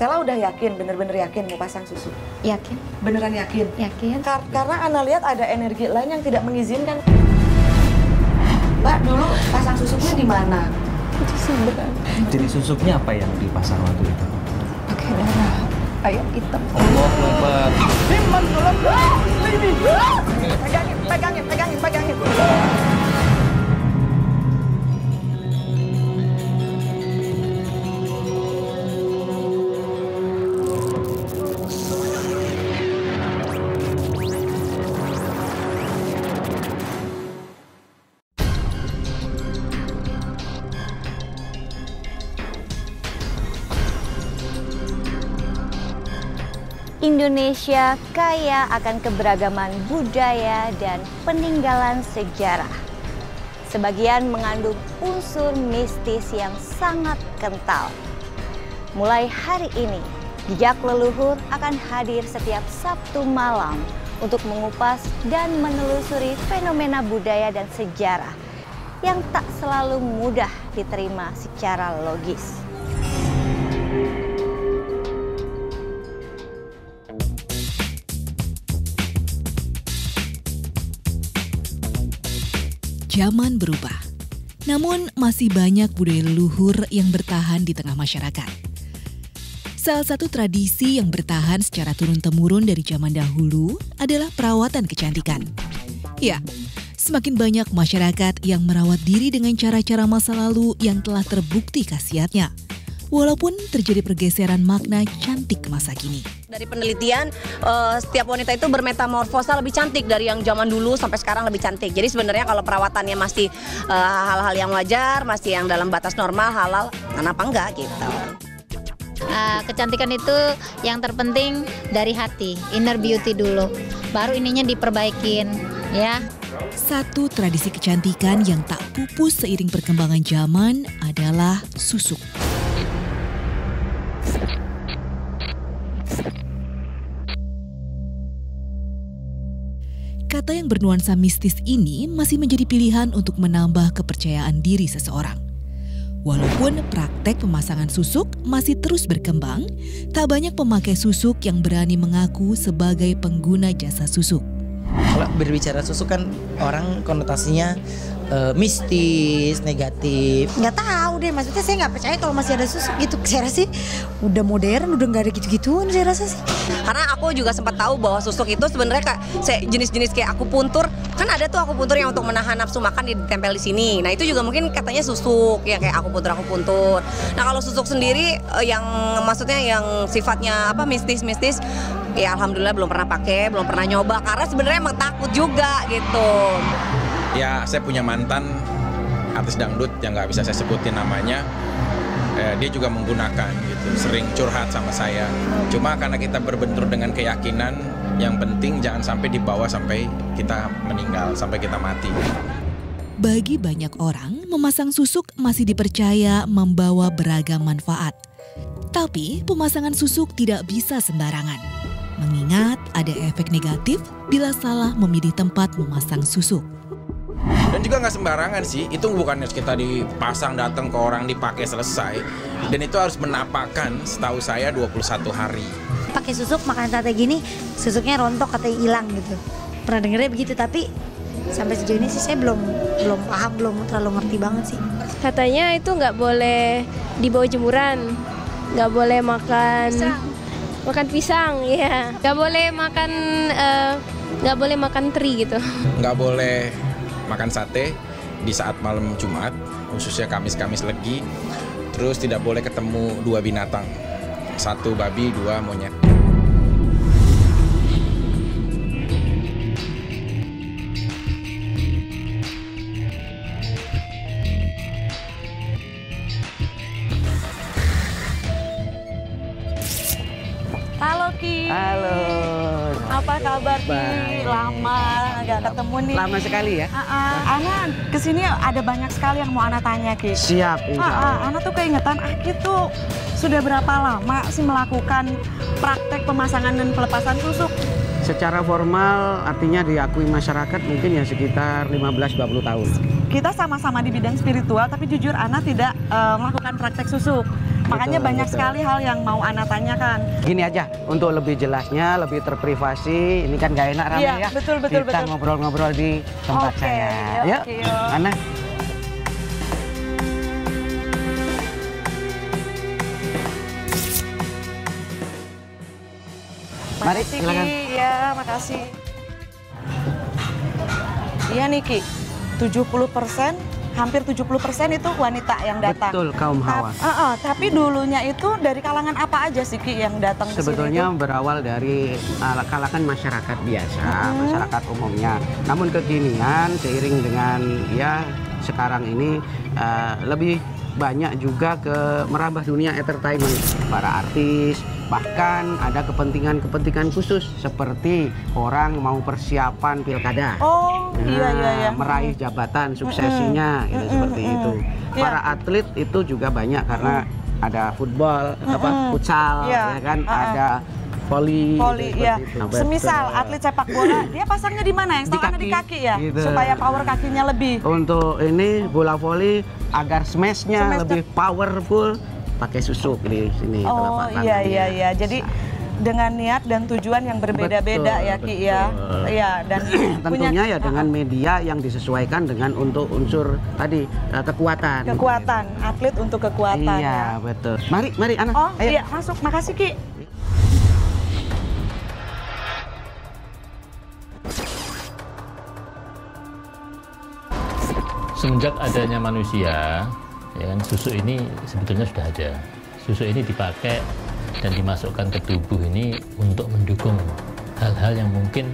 Sela udah yakin, bener-bener yakin mau pasang susu. Yakin? Beneran yakin? Yakin? Kar- karena Ana lihat ada energi lain yang tidak mengizinkan. Mbak dulu pasang susuknya di mana? Itu sebenarnya Jadi susuknya apa yang dipasang waktu itu? pakai darah ayam hitam. Allah Akbar. Pegangin, pegangin, pegangin, pegangin. Indonesia kaya akan keberagaman budaya dan peninggalan sejarah. Sebagian mengandung unsur mistis yang sangat kental. Mulai hari ini, jejak leluhur akan hadir setiap Sabtu malam untuk mengupas dan menelusuri fenomena budaya dan sejarah yang tak selalu mudah diterima secara logis. Zaman berubah, namun masih banyak budaya leluhur yang bertahan di tengah masyarakat. Salah satu tradisi yang bertahan secara turun-temurun dari zaman dahulu adalah perawatan kecantikan. Ya, semakin banyak masyarakat yang merawat diri dengan cara-cara masa lalu yang telah terbukti khasiatnya. Walaupun terjadi pergeseran makna cantik masa kini. Dari penelitian, eh, setiap wanita itu bermetamorfosa lebih cantik dari yang zaman dulu sampai sekarang lebih cantik. Jadi sebenarnya kalau perawatannya masih eh, hal-hal yang wajar, masih yang dalam batas normal, halal, kenapa enggak gitu. Ah, kecantikan itu yang terpenting dari hati, inner beauty dulu. Baru ininya diperbaikin, ya. Satu tradisi kecantikan yang tak pupus seiring perkembangan zaman adalah susuk. Kata yang bernuansa mistis ini masih menjadi pilihan untuk menambah kepercayaan diri seseorang. Walaupun praktek pemasangan susuk masih terus berkembang, tak banyak pemakai susuk yang berani mengaku sebagai pengguna jasa susuk. Kalau berbicara susuk kan orang konotasinya eh, mistis, negatif. nggak tahu deh maksudnya saya nggak percaya kalau masih ada susuk gitu saya rasa sih udah modern udah nggak ada gitu-gituan saya rasa sih Karena aku juga sempat tahu bahwa susuk itu sebenarnya kayak jenis-jenis kayak akupuntur. Kan ada tuh akupuntur yang untuk menahan nafsu makan ditempel di sini. Nah, itu juga mungkin katanya susuk ya kayak akupuntur-akupuntur. Nah, kalau susuk sendiri eh, yang maksudnya yang sifatnya apa mistis-mistis ya alhamdulillah belum pernah pakai, belum pernah nyoba karena sebenarnya emang takut juga gitu. Ya, saya punya mantan artis dangdut yang nggak bisa saya sebutin namanya. Eh, dia juga menggunakan gitu, sering curhat sama saya. Cuma karena kita berbentur dengan keyakinan, yang penting jangan sampai dibawa sampai kita meninggal, sampai kita mati. Bagi banyak orang, memasang susuk masih dipercaya membawa beragam manfaat. Tapi pemasangan susuk tidak bisa sembarangan. Mengingat ada efek negatif bila salah memilih tempat memasang susuk. Dan juga nggak sembarangan sih, itu bukannya kita dipasang datang ke orang dipakai selesai. Dan itu harus menapakkan setahu saya 21 hari. pakai susuk makan sate gini susuknya rontok katanya hilang gitu pernah dengernya begitu tapi sampai sejauh ini sih saya belum belum paham belum terlalu ngerti banget sih Katanya itu nggak boleh dibawa jemuran, nggak boleh makan makan pisang, ya, nggak boleh makan eh, nggak boleh makan teri gitu. nggak boleh makan sate di saat malam Jumat, khususnya Kamis-Kamis Legi. Terus tidak boleh ketemu dua binatang, satu babi, dua monyet. Halo Ki. Halo. Apa kabar Ki? Lama nggak ketemu nih. Lama sekali ya. Ah, ah. Ana ke sini ada banyak sekali yang mau Ana tanya Ki. Siap, insya Ah, ah. Allah. Ana tuh keingetan Aki tuh sudah berapa lama sih melakukan praktek pemasangan dan pelepasan susuk? Secara formal artinya diakui masyarakat mungkin ya sekitar 15-20 tahun. Kita sama-sama di bidang spiritual, tapi jujur Ana tidak eh, melakukan praktek susuk. Makanya Betul, banyak betul. sekali hal yang mau Ana tanyakan. Gini aja, untuk lebih jelasnya, lebih terprivasi, ini kan gak enak ramai Iya, ya. betul, betul, Kita ngobrol-ngobrol di tempat Oke, saya. yuk, Yuk, oke, yuk. Ana. Mari, Makasih, silakan. Ya, makasih. Iya nih Ki, 70 hampir 70 itu wanita yang datang. Betul, kaum hawa. Ta- eh, eh, tapi dulunya itu dari kalangan apa aja sih Ki yang datang Sebetulnya berawal dari uh, kalangan masyarakat biasa, Hmm. masyarakat umumnya. Namun kekinian seiring dengan ya sekarang ini uh, lebih banyak juga ke merambah dunia entertainment para artis bahkan ada kepentingan-kepentingan khusus seperti orang mau persiapan pilkada Oh, iya iya iya. meraih jabatan suksesinya gitu, Mm-mm, seperti mm-mm. itu Iya. para atlet itu juga banyak karena ada football apa Mm-mm. futsal Iya, ya kan uh-uh. ada voli Poli, gitu, ya. itu. Semisal Betul. atlet sepak bola, dia pasangnya di mana? Yang Di Ana di kaki, kaki ya, gitu. supaya power kakinya lebih. untuk ini bola voli agar smashnya Smash lebih powerful pakai susuk di sini Oh telapak iya tangannya. iya iya. Jadi dengan niat dan tujuan yang berbeda-beda ya Ki ya. Iya dan tentunya ya punya dengan media yang disesuaikan dengan untuk unsur tadi eh, kekuatan kekuatan atlet untuk kekuatan iya ya. betul mari mari anak Oh ayo iya masuk. Makasih Ki. Semenjak adanya manusia, ya kan susu ini sebetulnya sudah ada. Susu ini dipakai dan dimasukkan ke tubuh ini untuk mendukung hal-hal yang mungkin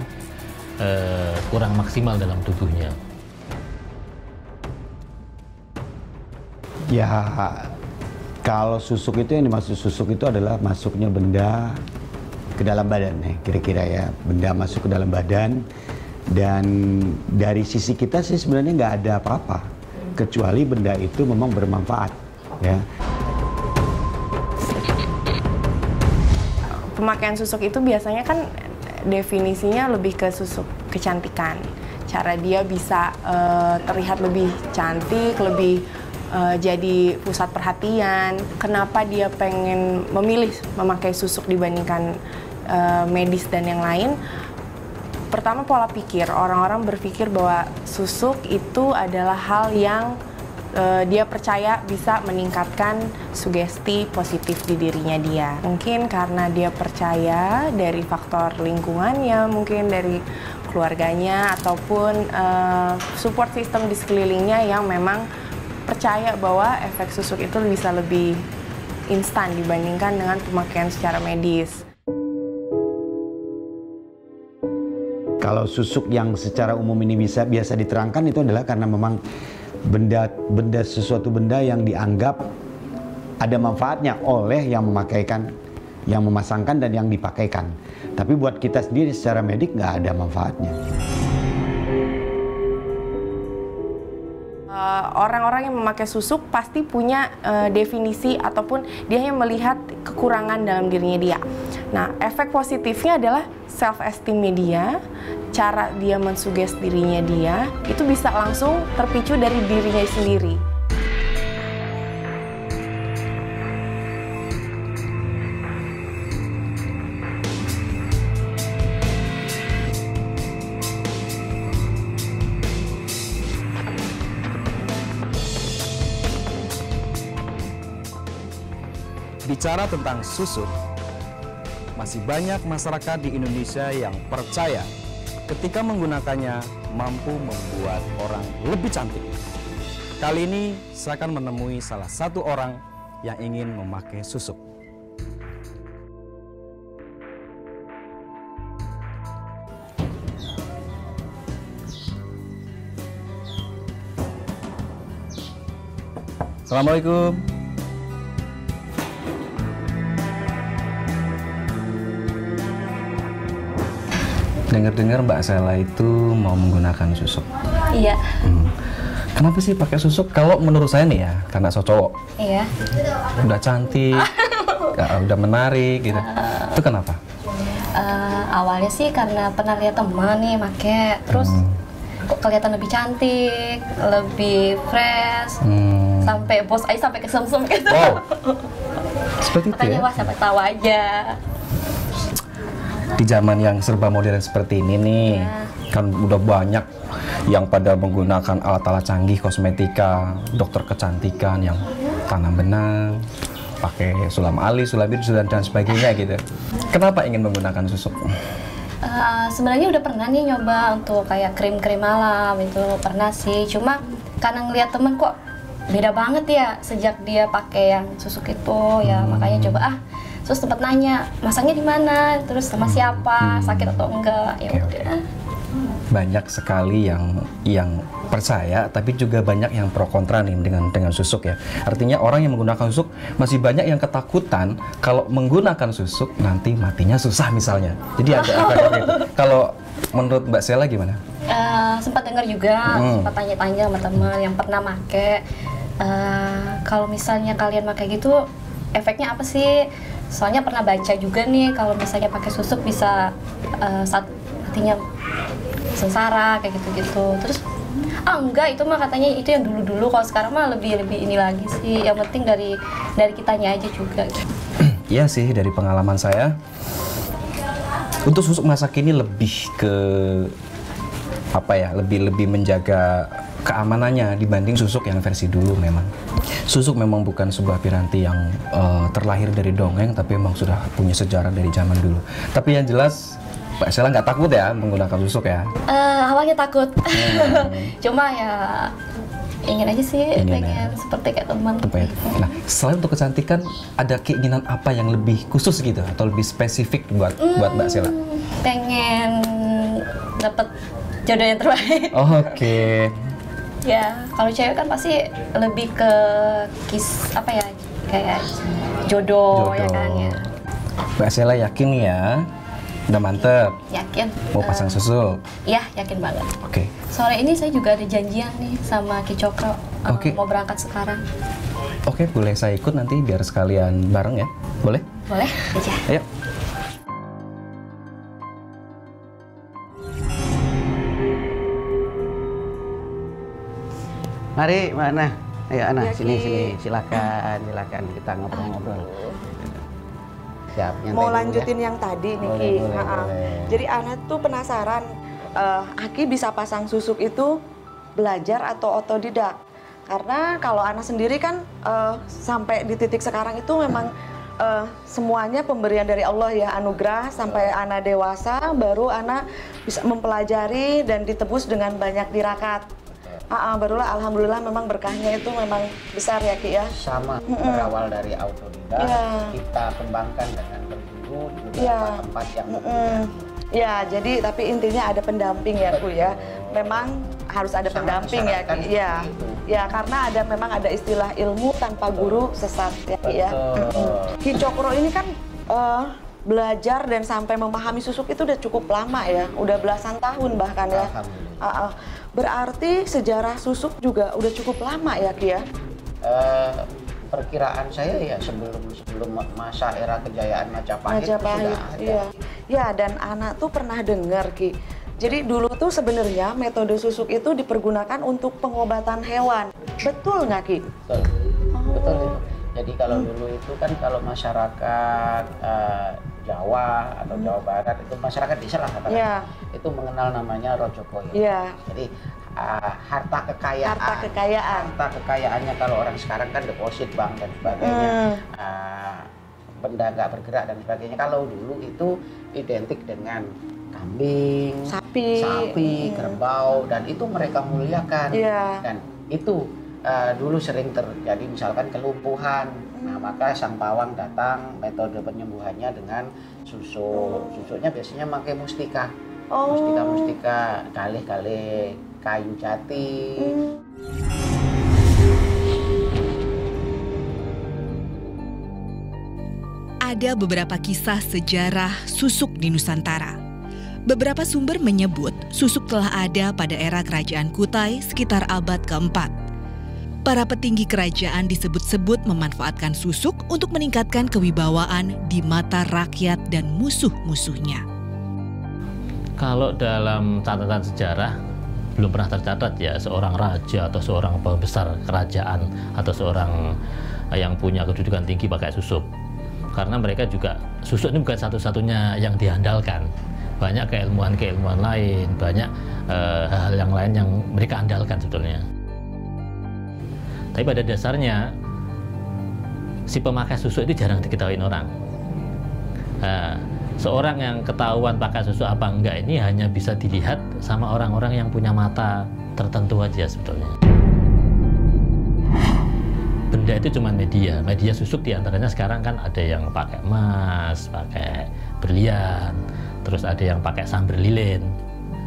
eh, kurang maksimal dalam tubuhnya. Ya, kalau susuk itu yang dimaksud susuk itu adalah masuknya benda ke dalam badan ya, kira-kira ya. Benda masuk ke dalam badan dan dari sisi kita sih sebenarnya nggak ada apa-apa kecuali benda itu memang bermanfaat ya. pemakaian susuk itu biasanya kan definisinya lebih ke susuk kecantikan. Cara dia bisa eh, terlihat lebih cantik, lebih eh, jadi pusat perhatian. Kenapa dia pengen memilih memakai susuk dibandingkan eh, medis dan yang lain? Pertama pola pikir, orang-orang berpikir bahwa susuk itu adalah hal yang eh, dia percaya bisa meningkatkan sugesti positif di dirinya dia. Mungkin karena dia percaya dari faktor lingkungannya, mungkin dari keluarganya ataupun eh, support system di sekelilingnya yang memang percaya bahwa efek susuk itu bisa lebih instan dibandingkan dengan pemakaian secara medis. Kalau susuk yang secara umum ini bisa biasa diterangkan itu adalah karena memang benda benda sesuatu benda yang dianggap ada manfaatnya oleh yang memakaikan, yang memasangkan dan yang dipakaikan. Tapi buat kita sendiri secara medik nggak ada manfaatnya. Orang-orang yang memakai susuk pasti punya eh, definisi ataupun dia hanya melihat kekurangan dalam dirinya dia. Nah, efek positifnya adalah self esteem dia, cara dia mensuges dirinya dia, itu bisa langsung terpicu dari dirinya sendiri. Bicara tentang susuk, masih banyak masyarakat di Indonesia yang percaya ketika menggunakannya mampu membuat orang lebih cantik. Kali ini saya akan menemui salah satu orang yang ingin memakai susuk. Assalamualaikum. Dengar-dengar Mbak Sela itu mau menggunakan susuk. Iya. Hmm. Kenapa sih pakai susuk? Kalau menurut saya nih ya, karena saya cowok, Iya. udah cantik, udah menarik gitu. Itu kenapa? Eh, awalnya sih karena pernah lihat teman nih make terus kok kelihatan lebih cantik, lebih fresh. Hmm. Sampai bos aja sampai kesem-sem gitu. Wow. Seperti itu makanya ya? wah siapa tahu aja Di zaman yang serba modern seperti ini nih, kan udah banyak yang pada menggunakan alat-alat canggih kosmetika, dokter kecantikan yang tanam benang, pakai sulam alis, sulam biru, dan dan sebagainya gitu. Kenapa ingin menggunakan susuk? Eh, sebenarnya udah pernah nih nyoba untuk kayak krim-krim malam itu pernah sih cuma karena ngeliat temen kok beda banget ya sejak dia pakai yang susuk itu ya makanya coba ah terus tempat nanya masangnya di mana? Terus sama siapa? Sakit atau enggak? Ya udah. banyak sekali yang yang percaya tapi juga banyak yang pro kontra nih dengan dengan susuk ya. Artinya orang yang menggunakan susuk masih banyak yang ketakutan kalau menggunakan susuk nanti matinya susah misalnya. Jadi ada agak gitu kalau menurut Mbak Sela gimana? Eh, sempat dengar juga Hmm. sempat tanya-tanya sama teman yang pernah make. Eh, kalau misalnya kalian pakai gitu efeknya apa sih soalnya pernah baca juga nih kalau misalnya pakai susuk bisa eh, saat hatinya sengsara kayak gitu-gitu. Terus ah enggak itu mah katanya itu yang dulu-dulu. Kalau sekarang mah lebih lebih ini lagi sih. Yang penting dari dari kitanya aja juga. Iya sih dari pengalaman saya. Untuk susuk masak ini lebih ke apa ya lebih lebih menjaga keamanannya dibanding susuk yang versi dulu memang susuk memang bukan sebuah piranti yang eh, terlahir dari dongeng tapi memang sudah punya sejarah dari zaman dulu tapi yang jelas Pak Sela nggak takut ya menggunakan susuk ya Eh, awalnya takut cuma ya ingin aja sih Ingin pengen seperti kayak teman ya? Nah, selain untuk kecantikan, ada keinginan apa yang lebih khusus gitu atau lebih spesifik buat buat Mbak Sela? pengen dapat jodoh yang terbaik Oke. Ya kalau cewek kan pasti lebih ke kis apa ya kayak jodoh, ya kan ya Mbak Sela yakin nih ya? Udah mantep. yakin Mau pasang Eh, susu? ya yakin banget Oke. sore ini saya juga ada janjian nih sama Ki Cokro eh, Oke. mau berangkat sekarang Oke, boleh saya ikut nanti biar sekalian bareng ya? Boleh? boleh aja Ayo. Mari, Mbak Ana. Ayo Ana, Ya, sini Ki. sini. Silakan, silakan kita ngobrol-ngobrol. Siap, Mau ya. lanjutin yang tadi nih Boleh, Ki. boleh. Jadi Ana tuh penasaran, eh, Aki bisa pasang susuk itu belajar atau otodidak? Karena kalau Ana sendiri kan eh, sampai di titik sekarang itu memang eh, semuanya pemberian dari Allah ya anugerah sampai Ana dewasa baru Ana bisa mempelajari dan ditebus dengan banyak tirakat. Ah, ah, barulah alhamdulillah memang berkahnya itu memang besar ya Ki ya. Sama Mm-mm. berawal dari autodidak, Iya. kita kembangkan dengan berguru di beberapa Iya. tempat yang Mm-mm. Ya, jadi tapi intinya ada pendamping ya, Bu ya. Memang harus ada Sangat pendamping ya, Ki. Ya. itu. Ya, karena ada memang ada istilah ilmu tanpa guru sesat ya, Ki ya. Ki Cokro ini kan eh, belajar dan sampai memahami susuk itu udah cukup lama ya, udah belasan tahun bahkan ya. Alhamdulillah. Ah, ah. Berarti sejarah susuk juga udah cukup lama ya, Ki ya. Eh, perkiraan saya ya sebelum sebelum masa era kejayaan Majapahit, Majapahit, sudah ada. iya. Ya, dan anak tuh pernah dengar Ki. Jadi dulu tuh sebenarnya metode susuk itu dipergunakan untuk pengobatan hewan. Betul nggak Ki? Betul. Betul itu. Jadi kalau dulu itu kan kalau masyarakat eh, Jawa atau Jawa Barat itu masyarakat desa lah katakan Iya. itu mengenal namanya Rojokoyo. Iya. Jadi eh, harta kekayaan. Harta kekayaan. Harta kekayaannya kalau orang sekarang kan deposit bank dan sebagainya. Hmm. Eh, benda nggak bergerak dan sebagainya. Kalau dulu itu identik dengan kambing, Sapi. sapi, Hmm. kerbau dan itu mereka muliakan. Iya. Dan itu uh, dulu sering terjadi misalkan kelumpuhan. Nah, maka sang pawang datang metode penyembuhannya dengan susu. Susunya biasanya pakai mustika. Oh. Mustika-mustika kalih-kalih kayu jati. Ada beberapa kisah sejarah susuk di Nusantara. Beberapa sumber menyebut susuk telah ada pada era kerajaan Kutai sekitar abad keempat. Para petinggi kerajaan disebut-sebut memanfaatkan susuk untuk meningkatkan kewibawaan di mata rakyat dan musuh-musuhnya. Kalau dalam catatan sejarah belum pernah tercatat ya seorang raja atau seorang pembesar kerajaan atau seorang yang punya kedudukan tinggi pakai susuk. karena mereka juga susuk ini bukan satu-satunya yang diandalkan banyak keilmuan-keilmuan lain banyak eh, hal-hal yang lain yang mereka andalkan sebetulnya tapi pada dasarnya si pemakai susu itu jarang diketahui orang Nah, seorang yang ketahuan pakai susu apa enggak ini hanya bisa dilihat sama orang-orang yang punya mata tertentu aja sebetulnya benda itu cuma media. Media susuk di antaranya sekarang kan ada yang pakai emas, pakai berlian, terus ada yang pakai samber lilin.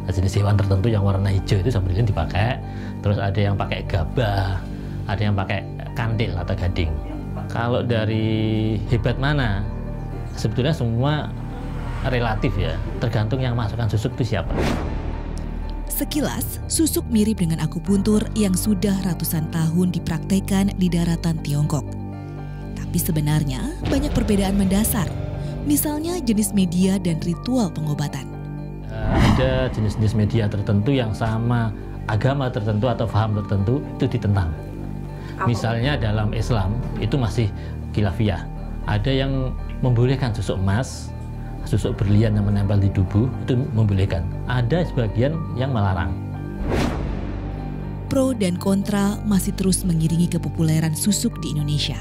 Nah, jenis hewan tertentu yang warna hijau itu samber lilin dipakai. Terus ada yang pakai gabah, ada yang pakai kandil atau gading. Kalau dari hebat mana, sebetulnya semua relatif ya, tergantung yang masukkan susuk itu siapa. Sekilas, susuk mirip dengan akupuntur yang sudah ratusan tahun dipraktekkan di daratan Tiongkok. Tapi sebenarnya banyak perbedaan mendasar, misalnya jenis media dan ritual pengobatan. Eh, ada jenis-jenis media tertentu yang sama agama tertentu atau paham tertentu itu ditentang. Misalnya dalam Islam itu masih khilafiyah. Ada yang membolehkan susuk emas, susuk berlian yang menempel di tubuh itu membolehkan. Ada sebagian yang melarang. Pro dan kontra masih terus mengiringi kepopuleran susuk di Indonesia.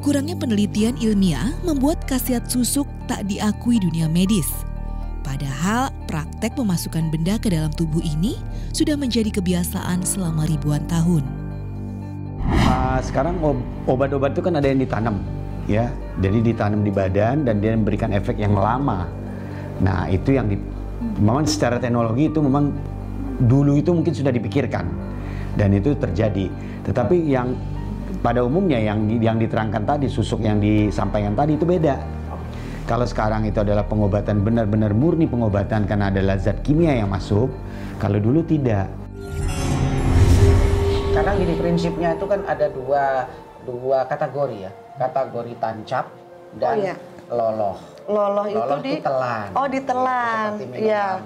Kurangnya penelitian ilmiah membuat khasiat susuk tak diakui dunia medis. Padahal praktek memasukkan benda ke dalam tubuh ini sudah menjadi kebiasaan selama ribuan tahun. Uh, sekarang ob- obat-obat itu kan ada yang ditanam, ya. Jadi ditanam di badan dan dia memberikan efek yang lama. Nah itu yang di, memang secara teknologi itu memang dulu itu mungkin sudah dipikirkan dan itu terjadi. Tetapi yang pada umumnya yang yang diterangkan tadi susuk yang disampaikan tadi itu beda. Kalau sekarang itu adalah pengobatan benar-benar murni pengobatan karena ada zat kimia yang masuk. Kalau dulu tidak. Karena gini prinsipnya itu kan ada dua dua kategori ya, kategori tancap dan Oh, iya. loloh. Loloh itu Loloh di itu telan. Oh, ditelan. Minum Ya.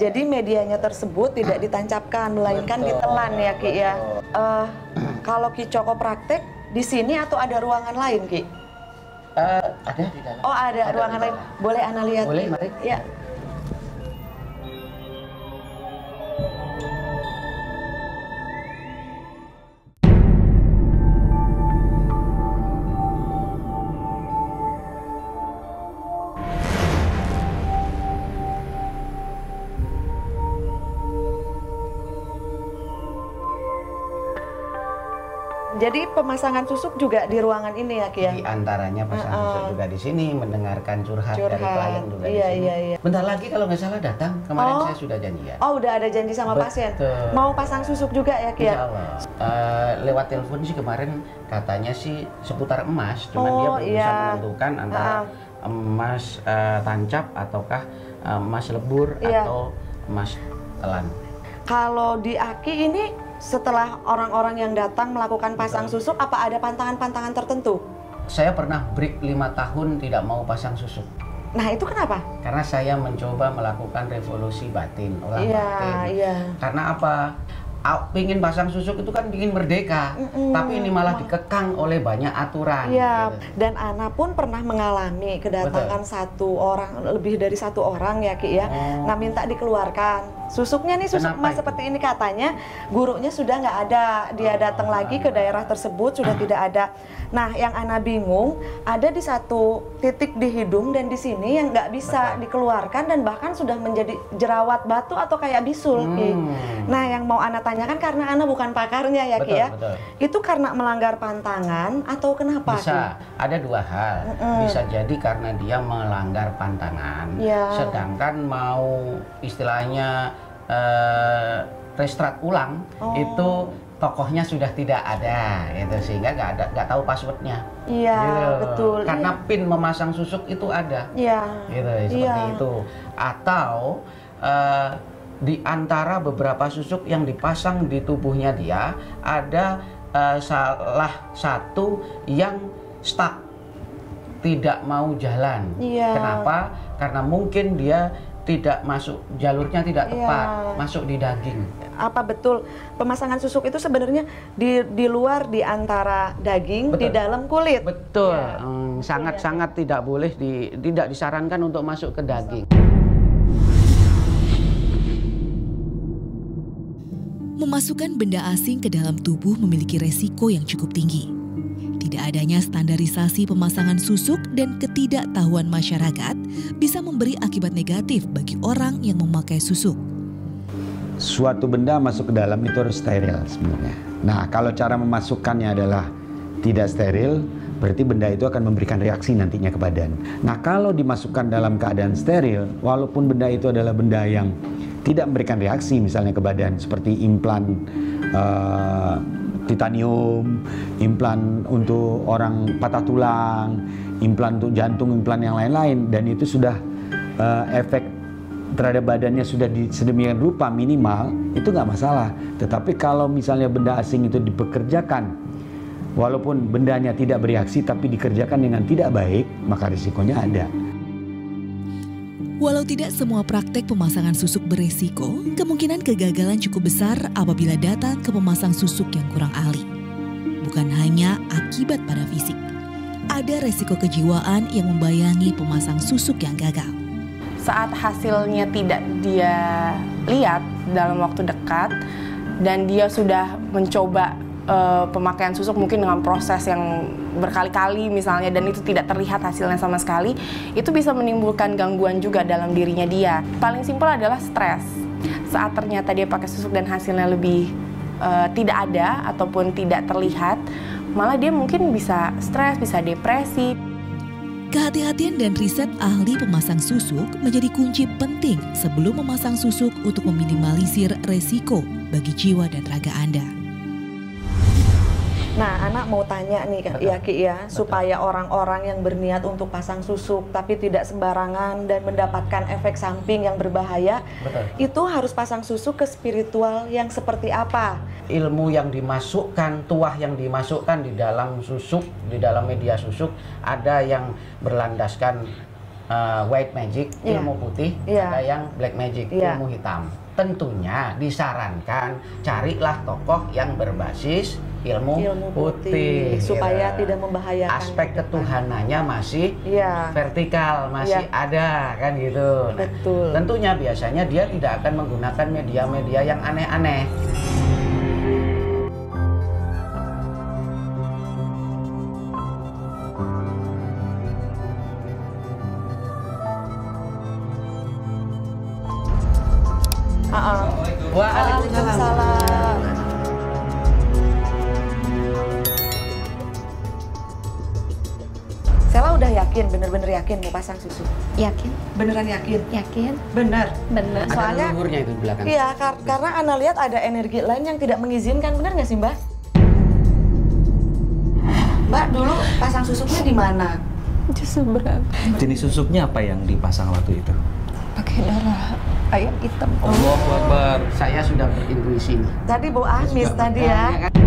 Jadi medianya tersebut tidak ditancapkan melainkan Betul, ditelan ya, Ki ya. Eh, kalau Ki Coko praktek di sini atau ada ruangan lain, Ki? Eh, ada di dalam. Oh, ada, Ada ruangan lain. Boleh Ana lihat? Boleh, mari. Ya. Jadi pemasangan susuk juga di ruangan ini ya, Ki ya? Di antaranya pasang Heeh. susuk juga di sini, mendengarkan curhat, dari Curhat. klien juga di Iya, sini. iya, iya. Bentar lagi kalau nggak salah datang, kemarin Oh. saya sudah janjian. Oh, udah ada janji sama Betul. pasien. Mau pasang susuk juga ya, Ki ya? Eh, lewat telepon sih kemarin katanya sih seputar emas, cuman dia Oh, belum bisa iya. menentukan antara emas eh, tancap ataukah eh, emas lebur Iya. atau emas telan. Kalau di Aki ini setelah orang-orang yang datang melakukan pasang susuk, apa ada pantangan-pantangan tertentu? Saya pernah break lima tahun tidak mau pasang susuk. Nah itu kenapa? Karena saya mencoba melakukan revolusi batin, olah Iya, batin. iya. Karena apa? Pingin pasang susuk itu kan ingin merdeka, Mm-mm. tapi ini malah dikekang oleh banyak aturan. Iya, gitu. dan Ana pun pernah mengalami kedatangan satu orang, lebih dari satu orang ya Ki ya. Oh. Nah minta dikeluarkan. Susuknya nih susuk Kenapa emas itu? seperti ini katanya, gurunya sudah nggak ada. Dia datang lagi ke daerah tersebut sudah tidak ada. Nah yang Ana bingung, ada di satu titik di hidung dan di sini yang nggak bisa dikeluarkan dan bahkan sudah menjadi jerawat batu atau kayak bisul Ki. Hmm. Nah yang mau Ana tanyakan karena Ana bukan pakarnya ya Ki Betul, ya. betul. Itu karena melanggar pantangan atau kenapa? Ki? Bisa, ada dua hal. Mm-mm. Bisa jadi karena dia melanggar pantangan, Ya. sedangkan mau istilahnya eh, restart ulang Oh. itu tokohnya sudah tidak ada, itu sehingga nggak ada nggak tahu passwordnya. Iya, Gitu. betul. Karena pin memasang susuk itu ada. Iya. gitu seperti Iya. itu atau eh, di antara beberapa susuk yang dipasang di tubuhnya dia ada eh, salah satu yang stuck tidak mau jalan Iya. kenapa karena mungkin dia tidak masuk jalurnya tidak Iya. tepat, masuk di daging. Apa betul pemasangan susuk itu sebenarnya di di luar di antara daging, di Betul. dalam kulit? Betul, Ya. Hmm, sangat-sangat tidak boleh di tidak disarankan untuk masuk ke daging. Memasukkan benda asing ke dalam tubuh memiliki resiko yang cukup tinggi. Tidak adanya standarisasi pemasangan susuk dan ketidaktahuan masyarakat bisa memberi akibat negatif bagi orang yang memakai susuk. Suatu benda masuk ke dalam itu harus steril sebenarnya. Nah, kalau cara memasukkannya adalah tidak steril, berarti benda itu akan memberikan reaksi nantinya ke badan. Nah, kalau dimasukkan dalam keadaan steril, walaupun benda itu adalah benda yang tidak memberikan reaksi misalnya ke badan seperti implan eh, titanium, implan untuk orang patah tulang, implan untuk jantung, implan yang lain-lain dan itu sudah eh, efek terhadap badannya sudah di sedemikian rupa minimal itu nggak masalah. Tetapi kalau misalnya benda asing itu dipekerjakan walaupun bendanya tidak bereaksi tapi dikerjakan dengan tidak baik maka risikonya ada. Walau tidak semua praktek pemasangan susuk beresiko, kemungkinan kegagalan cukup besar apabila datang ke pemasang susuk yang kurang ahli. Bukan hanya akibat pada fisik, ada resiko kejiwaan yang membayangi pemasang susuk yang gagal. saat hasilnya tidak dia lihat dalam waktu dekat dan dia sudah mencoba eh, pemakaian susuk mungkin dengan proses yang berkali-kali misalnya dan itu tidak terlihat hasilnya sama sekali itu bisa menimbulkan gangguan juga dalam dirinya dia. Paling simpel adalah stres. Saat ternyata dia pakai susuk dan hasilnya lebih eh, tidak ada ataupun tidak terlihat malah dia mungkin bisa stres bisa depresi. Kehati-hatian dan riset ahli pemasang susuk menjadi kunci penting sebelum memasang susuk untuk meminimalisir resiko bagi jiwa dan raga Anda. Nah, anak mau tanya nih, Kak, ya Ki ya, supaya orang-orang yang berniat untuk pasang susuk tapi tidak sembarangan dan mendapatkan efek samping yang berbahaya, Betul. itu harus pasang susuk ke spiritual yang seperti apa? ilmu yang dimasukkan, tuah yang dimasukkan di dalam susuk, di dalam media susuk, ada yang berlandaskan uh, white magic, Iya. ilmu putih, Iya. ada yang black magic, Iya. ilmu hitam. Tentunya disarankan carilah tokoh yang berbasis ilmu, Ilmu putih, supaya ya. tidak membahayakan. Aspek ketuhanannya masih Iya. vertikal, masih Iya. ada kan gitu. Nah, Betul. Tentunya biasanya dia tidak akan menggunakan media-media yang aneh-aneh. Ah. Waalaikumsalam. Sela udah yakin, bener-bener yakin mau pasang susu? Yakin? Beneran yakin? Yakin? Bener? Bener. Ada Soalnya, leluhurnya itu di belakang. iya, kar- karena Ana lihat ada energi lain yang tidak mengizinkan, bener nggak sih Mbak? Mbak dulu pasang susuknya di mana? Justru berat. Jenis susuknya apa yang dipasang waktu itu? Pakai darah ayam hitam. Allahu Akbar. Saya sudah berintuisi nih. Tadi bau amis tadi ya. Kan?